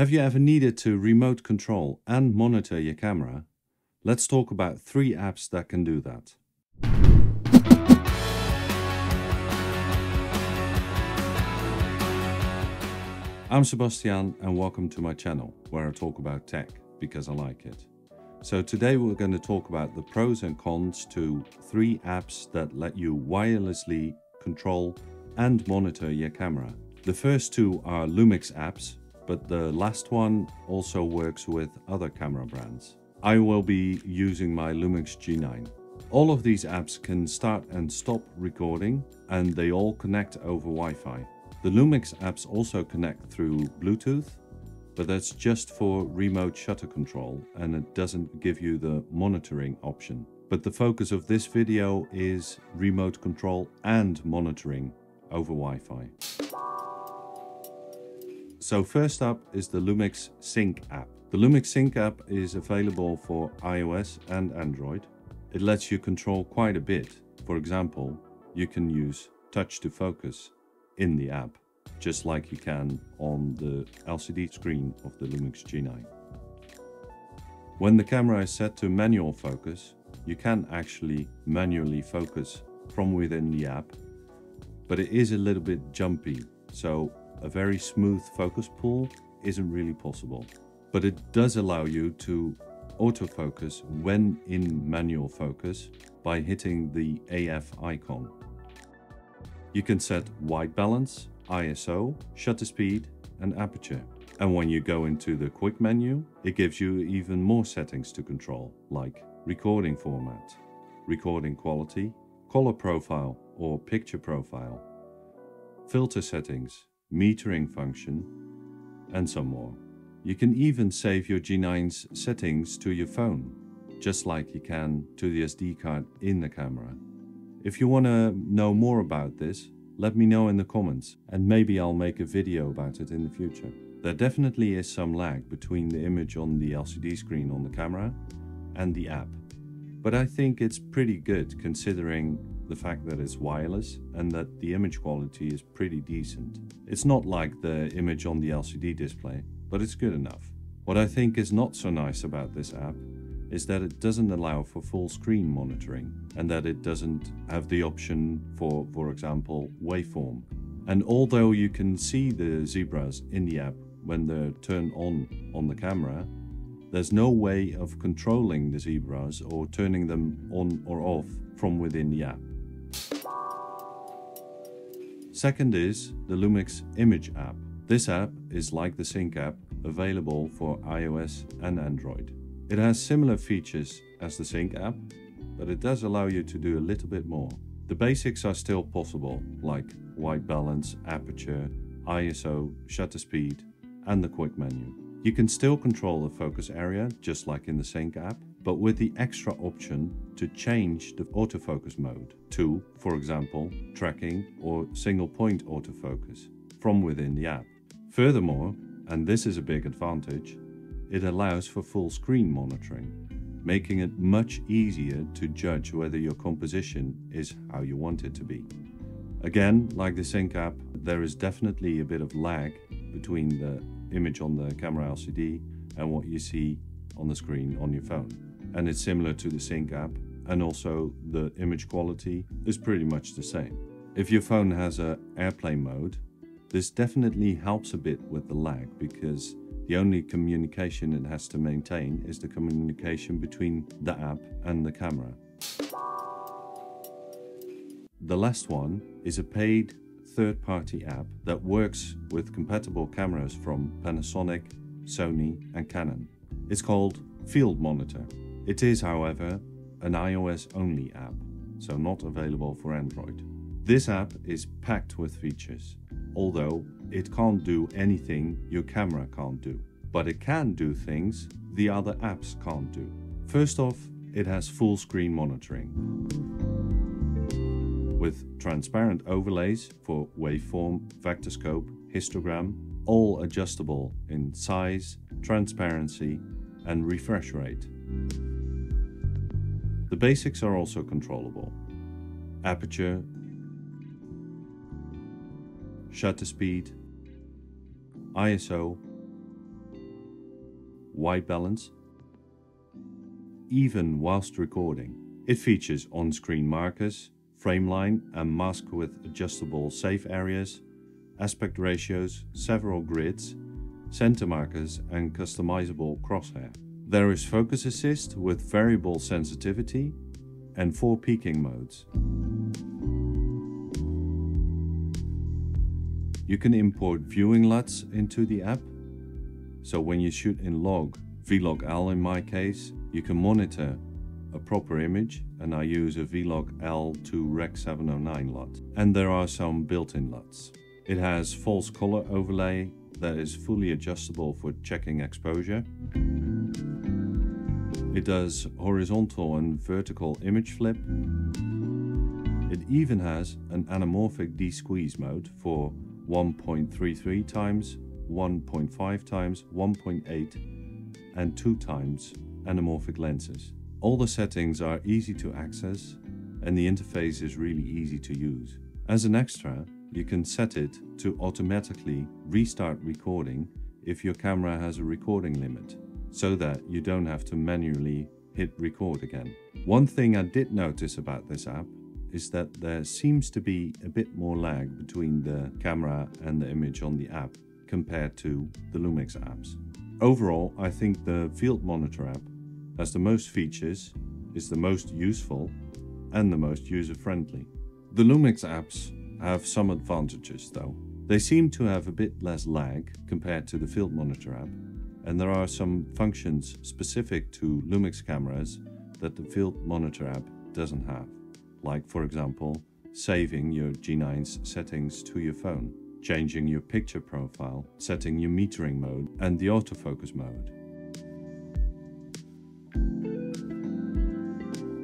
Have you ever needed to remote control and monitor your camera? Let's talk about three apps that can do that. I'm Sebastian and welcome to my channel where I talk about tech because I like it. So today we're going to talk about the pros and cons to three apps that let you wirelessly control and monitor your camera. The first two are Lumix apps, but the last one also works with other camera brands. I will be using my Lumix G9. All of these apps can start and stop recording and they all connect over Wi-Fi. The Lumix apps also connect through Bluetooth but that's just for remote shutter control and it doesn't give you the monitoring option. But the focus of this video is remote control and monitoring over Wi-Fi. So first up is the Lumix Sync app. The Lumix Sync app is available for iOS and Android. It lets you control quite a bit. For example, you can use touch to focus in the app just like you can on the LCD screen of the Lumix G9. When the camera is set to manual focus, you can actually manually focus from within the app, but it is a little bit jumpy, so a very smooth focus pull isn't really possible. But it does allow you to autofocus when in manual focus by hitting the AF icon. You can set white balance, ISO, shutter speed and aperture. And when you go into the quick menu, it gives you even more settings to control, like recording format, recording quality, color profile or picture profile, filter settings, metering function, and some more. You can even save your G9's settings to your phone, just like you can to the SD card in the camera. If you want to know more about this, let me know in the comments and maybe I'll make a video about it in the future. There definitely is some lag between the image on the LCD screen on the camera and the app. But I think it's pretty good considering the fact that it's wireless and that the image quality is pretty decent. It's not like the image on the LCD display, but it's good enough. What I think is not so nice about this app is that it doesn't allow for full screen monitoring and that it doesn't have the option for, for example, waveform. And although you can see the zebras in the app when they're turned on on the camera, there's no way of controlling the zebras or turning them on or off from within the app. Second is the Lumix Image app. This app is like the Sync app, available for iOS and Android. It has similar features as the Sync app, but it does allow you to do a little bit more. The basics are still possible, like white balance, aperture, ISO, shutter speed, and the quick menu. You can still control the focus area, just like in the Sync app, but with the extra option to change the autofocus mode to, for example, tracking or single point autofocus from within the app. Furthermore, and this is a big advantage, it allows for full screen monitoring, making it much easier to judge whether your composition is how you want it to be. Again, like the Sync app, there is definitely a bit of lag between the image on the camera LCD and what you see on the screen on your phone. And it's similar to the Sync app, and also the image quality is pretty much the same. If your phone has a airplane mode, this definitely helps a bit with the lag because the only communication it has to maintain is the communication between the app and the camera. The last one is a paid third-party app that works with compatible cameras from Panasonic, Sony and Canon. It's called Field Monitor. It is, however, an iOS-only app, so not available for Android. This app is packed with features, although it can't do anything your camera can't do. But it can do things the other apps can't do. First off, it has full screen monitoring. With transparent overlays for waveform, vector scope, histogram, all adjustable in size, transparency and refresh rate. The basics are also controllable. Aperture, shutter speed, ISO, white balance, even whilst recording. It features on-screen markers, frame line and mask with adjustable safe areas, aspect ratios, several grids, center markers and customizable crosshair. There is focus assist with variable sensitivity and four peaking modes. You can import viewing LUTs into the app. So when you shoot in log, Vlog-L in my case, you can monitor a proper image and I use a Vlog-L to Rec 709 LUT. And there are some built-in LUTs. It has false color overlay that is fully adjustable for checking exposure. It does horizontal and vertical image flip. It even has an anamorphic de-squeeze mode for 1.33 times, 1.5 times, 1.8 and 2 times anamorphic lenses. All the settings are easy to access and the interface is really easy to use. As an extra, you can set it to automatically restart recording if your camera has a recording limit, so that you don't have to manually hit record again. One thing I did notice about this app is that there seems to be a bit more lag between the camera and the image on the app compared to the Lumix apps. Overall, I think the Field Monitor app has the most features, is the most useful, and the most user-friendly. The Lumix apps have some advantages though. They seem to have a bit less lag compared to the Field Monitor app, and there are some functions specific to Lumix cameras that the Field Monitor app doesn't have like for example, saving your G9's settings to your phone, changing your picture profile, setting your metering mode and the autofocus mode.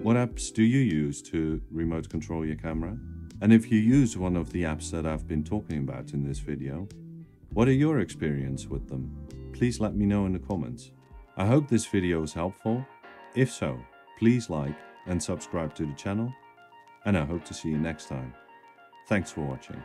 What apps do you use to remote control your camera? And if you use one of the apps that I've been talking about in this video, what are your experience with them? Please let me know in the comments. I hope this video was helpful. If so, please like and subscribe to the channel and I hope to see you next time. Thanks for watching.